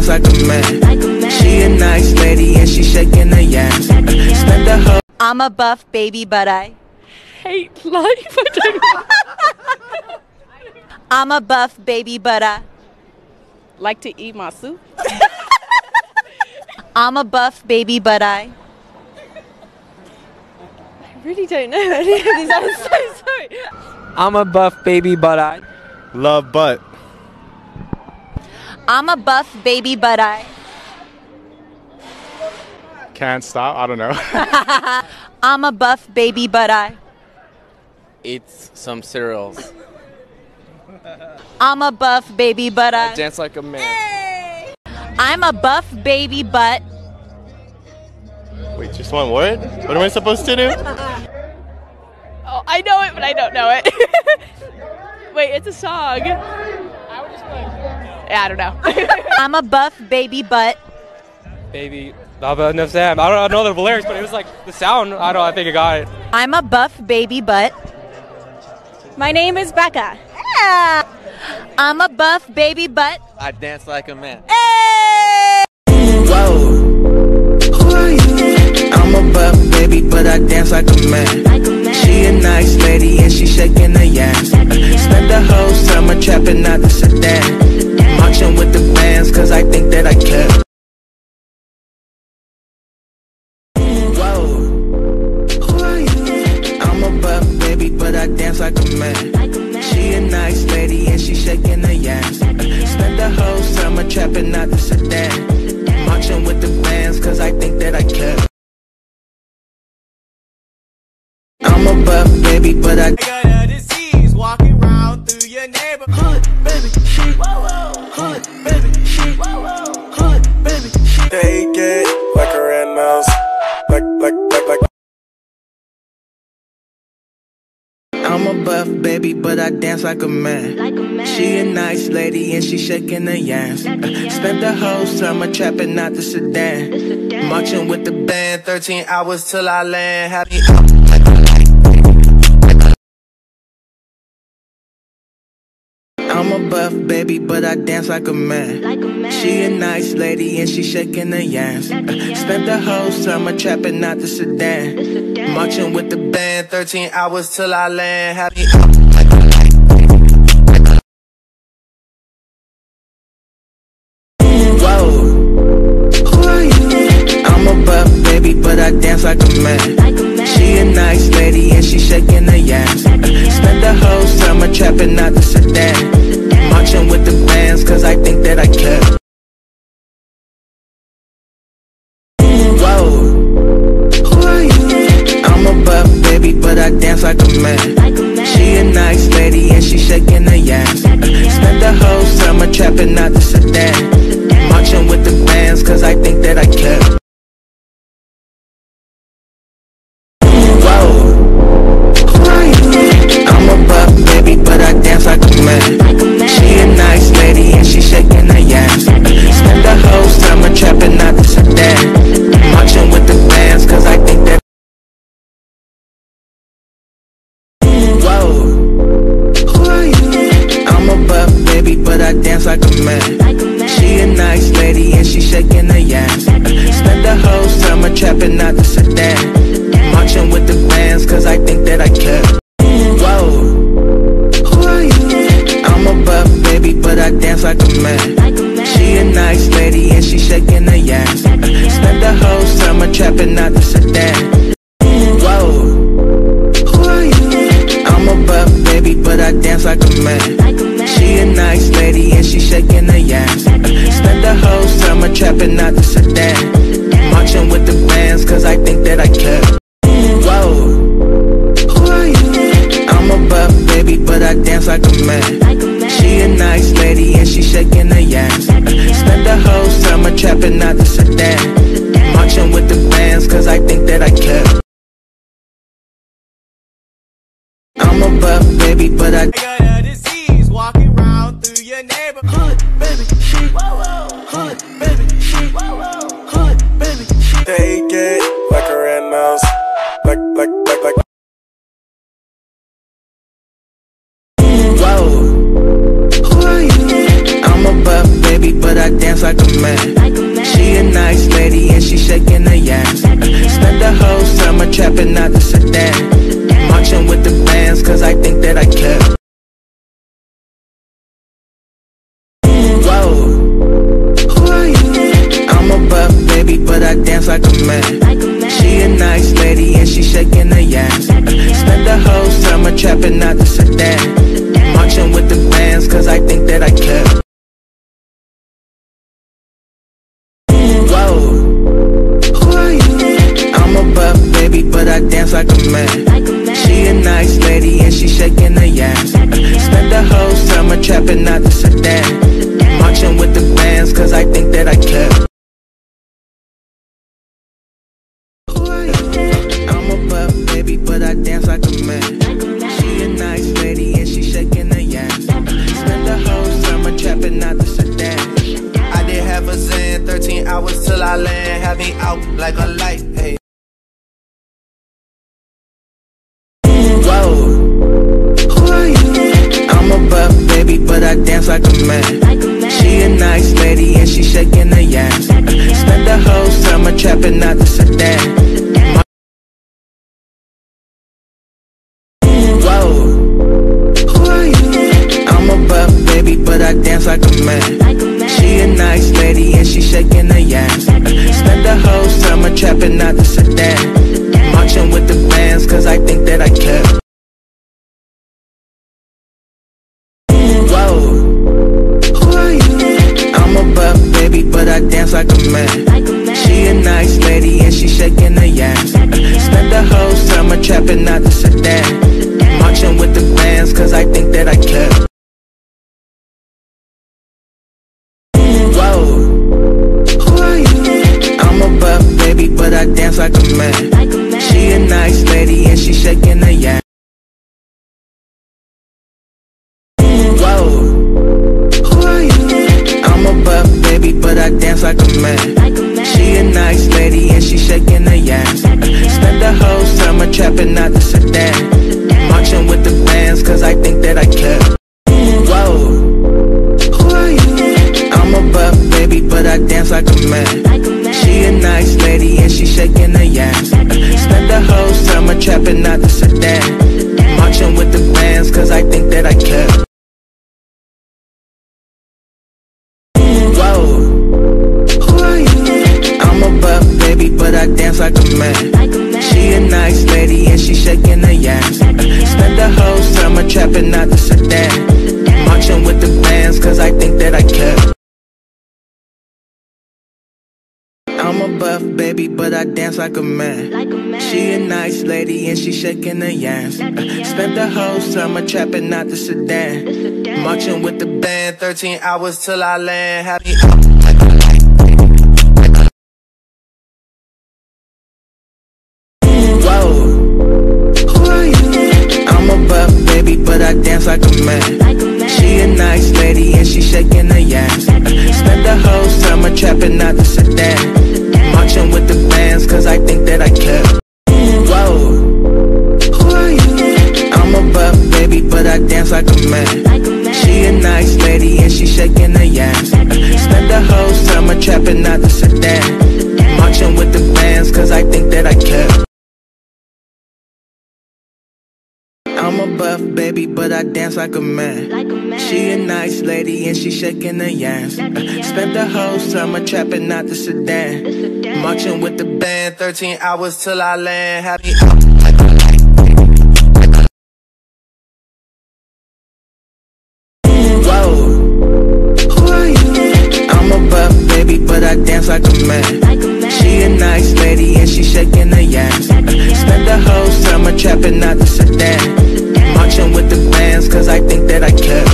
but I dance like a man. She a nice lady and she shaking her ass. Spend the whole I'm a buff baby, but I. hate life. I don't I'm a buff baby, but I. like to eat my soup. I'm a buff baby, but I. I really don't know any of these. I'm so sorry. I'm a buff baby, but I Love butt. I'm a buff baby, but I. Can't stop. I don't know. I'm a buff baby, but I. eats some cereals. I'm a buff baby, but I. dance like a man. I'm a buff baby, but. Wait, just one word? What am I supposed to do? Oh, I know it, but I don't know it. Wait, it's a song. Yeah, I don't know. I'm a buff baby, butt. Baby, uh, I don't know Sam. I don't know the lyrics, but it was like the sound. I don't. I think I got it. I'm a buff baby, butt. My name is Becca. I'm a buff baby, butt. I dance like a man. Whoa, who are you? I'm a buff baby, but I dance like a man. She a nice lady and she shaking her ass. Spent the whole summer trapping out the sedan. With the bands, cause I think that I can. Whoa, who are you? I'm a buff baby, but I dance like a man. She a nice lady and she shaking her ass. Spent the whole summer trapping out the sedan. Marching with the bands, cause I think that I can. I'm a buff baby, but I got a disease walking around through your neighborhood, baby. She, hood, baby. She, hood, baby. She, Take it like a red mouse. Like, like, like, like. I'm a buff baby, but I dance like a man. She a nice lady and she shaking her ass. Uh, spent the whole summer trapping out the sedan. Marching with the band, 13 hours till I land. Happy. Buff baby, but I dance like a man. She a nice lady and she shaking her ass. Uh, spent the whole summer trapping out the sedan. Marching with the band, 13 hours till I land. Happy. Whoa, who are you? I'm a buff baby, but I dance like a man. She a nice lady and she shaking her ass. Uh, spent the whole summer trapping out the sedan. Marching with the bands, cause I think that I can. Whoa, who are you? I'm a buff baby, but I dance like a man. She a nice lady and she shaking her ass. Spent the whole summer trapping out the sedan. Marching with the bands, cause I think that I can. I dance like a man. She a nice lady and she shaking her ass. Spent the whole summer trapping out the sedan. Marching with the bands, cause I think that I can. Whoa, who are you? I'm a buff baby, but I dance like a man. She a nice lady and she shaking her ass. Spent the whole summer trapping out the sedan. Whoa, who are you? I'm a buff baby, but I dance like a man. She a nice lady and she shaking her ass. Spent the whole summer trapping out the sedan. Marching with the bands, cause I think that I can. Whoa, who are you? I'm a buff baby, but I dance like a man. She a nice lady and she shaking her ass. Spent the whole summer trapping out the sedan. Marching with the bands, cause I think that I can. I'm a buff baby, but I neighborhood. Baby, she. Hood, baby, she. Hood, baby, she. Take it like a red mouse. Like, like, like, like. Who are you? I'm a buff baby, but I dance like a man. Like a man. She a nice lady and she shaking her yams. Spend the whole summer trapping out the sedan. Marching with the bands, cause I think that I can. I dance like a man. She a nice lady and she shaking her ass. spend the whole summer trapping out the sedan. Marching with the bands, cause I think that I who are you? I'm a buff baby, but I dance like a man. She a nice lady and she shaking her ass. Spent the whole summer trapping out the sedan. Marching with the bands, cause I think that I care. I dance like a man. She a nice lady and she shaking her ass. Spent the whole summer trapping out the sedan. A buff baby, but I dance like a man. She a nice lady and she shaking her ass. Spent the whole summer trapping out the sedan. Marching with the bands, cause I think that I care. I dance like a man. She a nice lady and she shaking her ass. Spent the whole summer trapping out the sedan. Marching with the bands, cause I think that I care. Whoa, who are you? I'm a buff baby, but I dance like a man. She a nice lady and she shaking her ass. Baby, but I dance like a man. She a nice lady and she shaking her ass. Spent the whole summer trapping out the sedan. Marching with the bands, cause I think that I care. Whoa, who are you? I'm a buff baby, but I dance like a man. She a nice lady and she shaking her ass. Spent the whole summer trapping out the sedan. Marching with the bands, cause I think that I care. Baby, but I dance like a man. She a nice lady and she shaking her ass. spend the whole summer trapping out the sedan. Marching with the bands, cause I think that I care. I'm a buff baby, but I dance like a man. She a nice lady and she shaking her ass. Spent the whole summer trapping out the sedan. Marching with the Band 13 hours till I land. Have baby, but I dance like a man. She a nice lady and she shaking her ass. Spent the whole summer trapping out the sedan. Marching with the bands, cause I think that I care. Whoa, who are you? I'm a buff baby, but I dance like a man. She a nice lady and she shaking her ass. Spent the whole summer trapping out the sedan. Marching with the bands, cause I think that I care. Buff baby, but I dance like a man. She a nice lady and she shaking her ass. Uh, spent the whole summer trapping out the sedan. Marching with the Band 13 hours till I land. Me like a light. Whoa, who are you? I'm a buff baby, but I dance like a man. She a nice lady and she shaking her. Uh, spent the whole summer trapping out the sedan. Cause I think that I care.